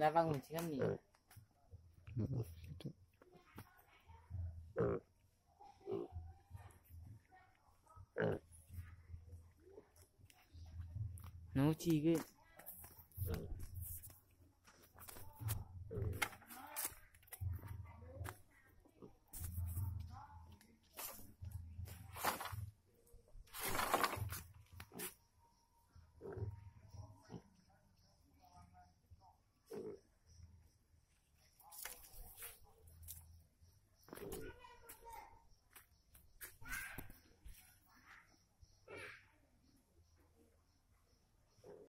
belakang nih ni, nih ke?